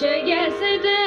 जय सदा